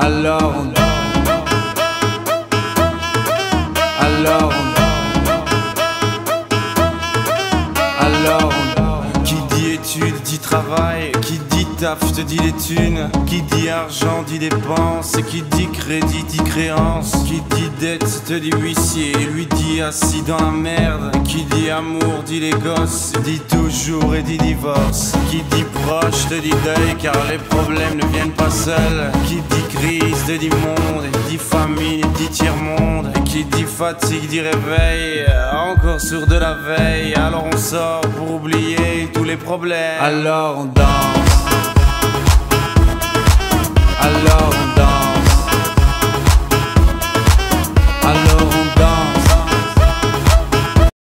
Alors on. Alors on Alors on Qui dit études dit travail, qui dit taf te dit les thunes, qui dit argent dit dépenses, qui dit crédit dit créance, qui dit dette te dit huissier, lui dit assis dans la merde, qui dit amour dit les gosses, dit toujours et dit divorce, qui dit proche te dit deuil. Car les problèmes ne viennent pas seuls, qui dit crise te dit monde, dit famine dit tiers-monde, qui dit fatigue dit réveil, encore sur de la veille, alors on sort pour oublier tous les problèmes, alors on danse.